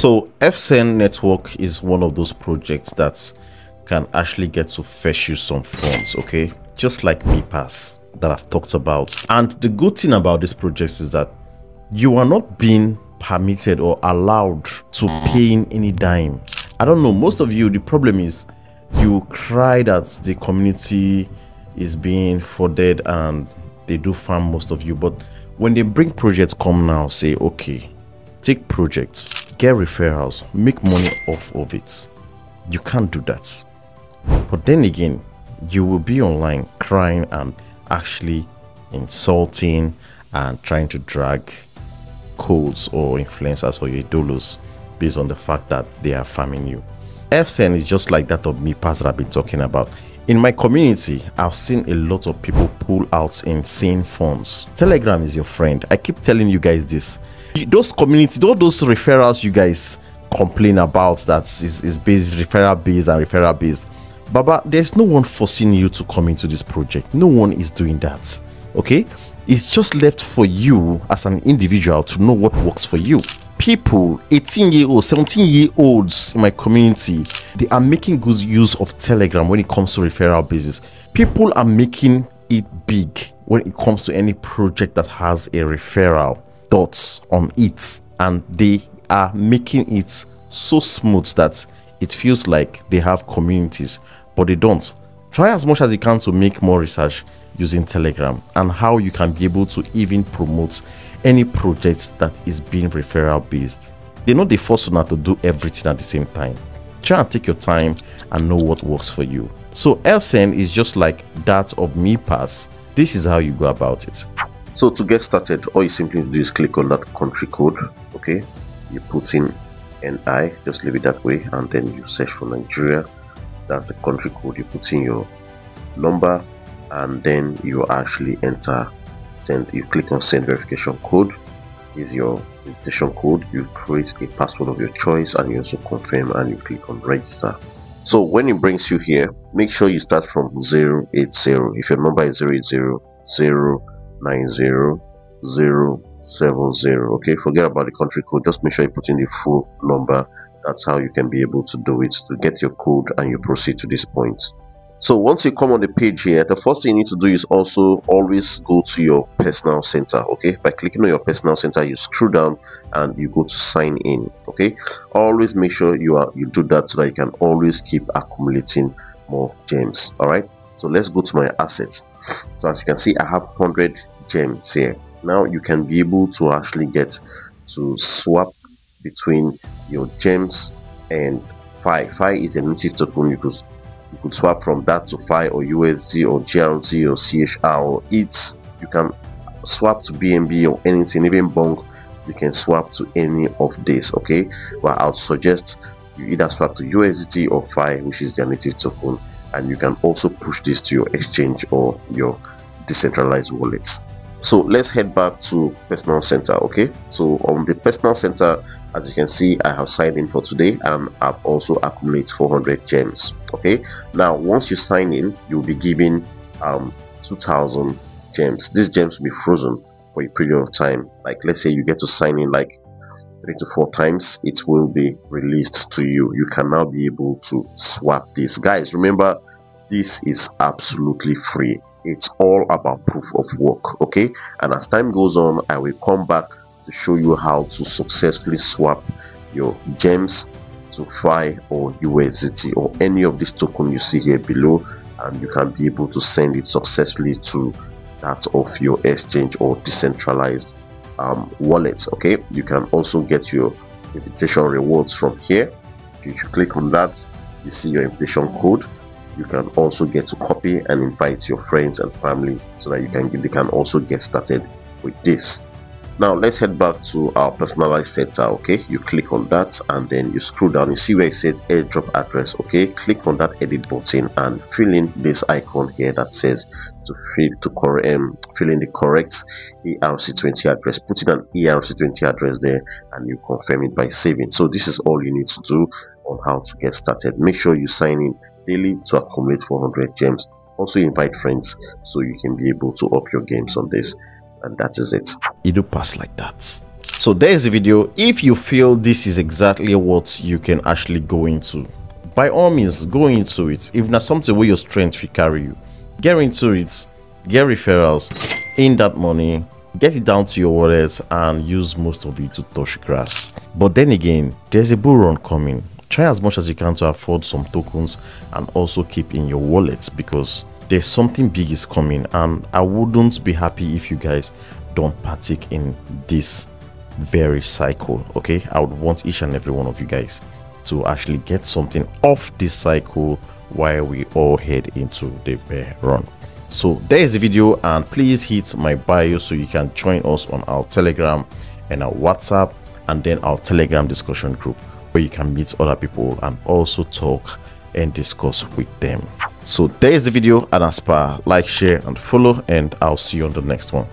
So Efsane network is one of those projects that can actually get to fetch you some funds, okay? Just like MePass that I've talked about. And the good thing about this project is that you are not being permitted or allowed to pay in any dime. I don't know, most of you, the problem is you cry that the community is being funded and they do farm most of you. But when they bring projects come now, say, okay, take projects, get referrals, make money off of it. You can't do that. But then again, you will be online crying and actually insulting and trying to drag codes or influencers or your idolos based on the fact that they are farming you. Efsane is just like that of MePass that I've been talking about. In my community, I've seen a lot of people pull out insane funds. Telegram is your friend. I keep telling you guys this. Those community, all those referrals you guys complain about that is, is based referral based and referral based. Baba, there's no one forcing you to come into this project. No one is doing that. Okay? It's just left for you as an individual to know what works for you. People, 18 year olds, 17 year olds in my community, they are making good use of Telegram when it comes to referral business. People are making it big when it comes to any project that has a referral dots on it, and they are making it so smooth that it feels like they have communities, but they don't. Try as much as you can to make more research using Telegram and how you can be able to even promote any project that is being referral based. They know they force not to do everything at the same time. Try and take your time and know what works for you. So Efsane is just like that of MePass. This is how you go about it. So to get started, all you simply do is click on that country code. Okay, you put in NI, just leave it that way, and then you search for Nigeria. That's the country code. You put in your number, and then you actually enter send you click on send verification code. Is your invitation code. You create a password of your choice and you also confirm and you click on register. So when it brings you here make sure you start from 080 if your number is 080 090 070 okay forget about the country code just make sure you put in the full number that's how you can be able to do it to get your code and you proceed to this point so once you come on the page here, the first thing you need to do is also always go to your personal center. Okay, by clicking on your personal center, you scroll down and you go to sign in. Okay, always make sure you are you do that so that you can always keep accumulating more gems. All right. So let's go to my assets. So as you can see, I have 100 gems here. Now you can be able to actually get to swap between your gems and Phi. Phi is a native token because you could swap from that to Phi or USD or GRT or CHR or ETH. You can swap to BNB or anything, even BONK. You can swap to any of these. Okay, but I would suggest you either swap to USDT or Phi, which is their native token, and you can also push this to your exchange or your decentralized wallets so let's head back to personal center okay? So on the personal center as you can see i have signed in for today and i've also accumulated 400 gems okay? Now once you sign in you'll be given um 2000 gems. These gems will be frozen for a period of time. Like let's say you get to sign in like three to four times it will be released to you. You can now be able to swap this. Guys remember this is absolutely free it's all about proof of work okay? And as time goes on i will come back to show you how to successfully swap your gems to Phi or USDT or any of this token you see here below and you can be able to send it successfully to that of your exchange or decentralized um, wallets okay? You can also get your invitation rewards from here. If you click on that you see your invitation code you can also get to copy and invite your friends and family so that you can they can also get started with this. Now let's head back to our personalized center okay? You click on that and then you scroll down. You see where it says airdrop address okay? Click on that edit button and fill in this icon here that says to fill to correct um, fill in the correct erc20 address. Put in an erc20 address there and you confirm it by saving. So this is all you need to do on how to get started. Make sure you sign in daily to accumulate 400 gems. Also invite friends so you can be able to up your games on this. And that is it. You do pass like that. So there's the video. If you feel this is exactly what you can actually go into by all means go into it. If not something where your strength will carry you. Get into it. Get referrals. In that money get it down to your wallet and use most of it to touch grass. But then again there's a bull run coming try as much as you can to afford some tokens and also keep in your wallet because there's something big is coming and i wouldn't be happy if you guys don't partake in this very cycle okay? I would want each and every one of you guys to actually get something off this cycle while we all head into the bear run. So there is the video and please hit my bio so you can join us on our telegram and our whatsapp and then our telegram discussion group where you can meet other people and also talk and discuss with them. So there is the video and as per like share and follow and i'll see you on the next one